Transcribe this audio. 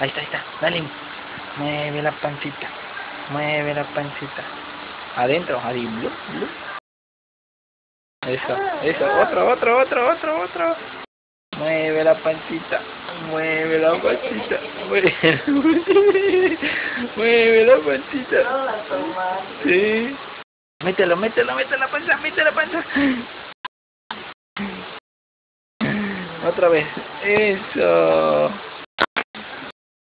Ahí está, ahí está. Dale. Mueve la pancita. Mueve la pancita. Adentro, ahí. Eso, eso. Otro, otro, otro, otro, otro. Mueve la pancita. Mueve la pancita. Mueve, la pancita. Sí. Mételo, mételo, mételo la panza, mételo la panza. Otra vez. Eso.